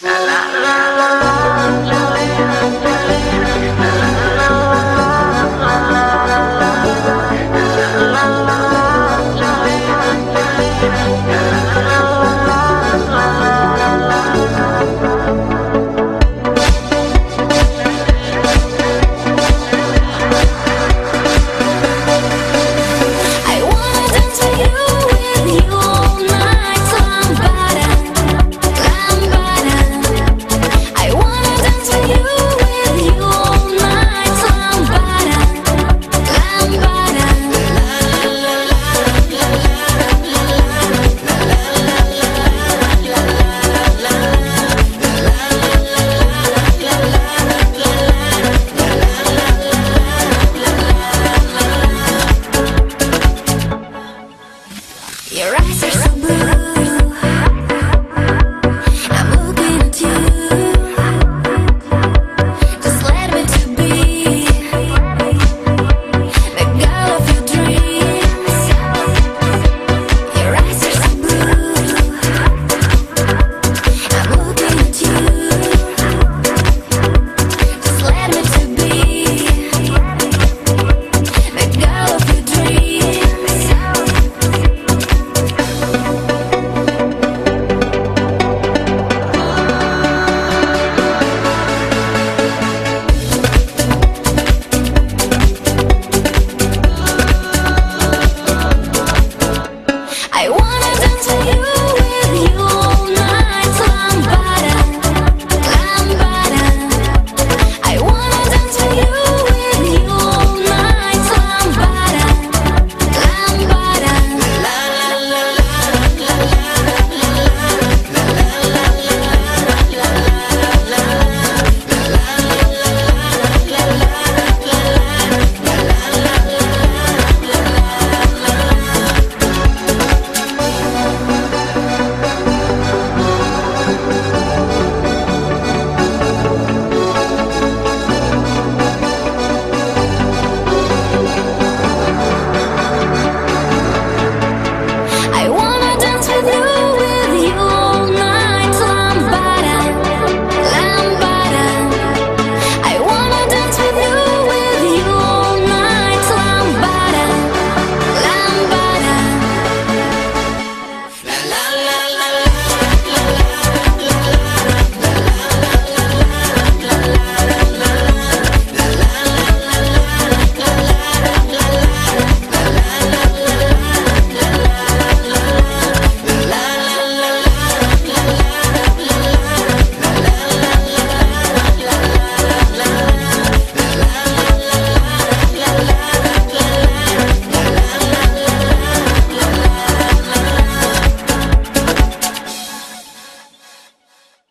La la la la Your eyes are so blue.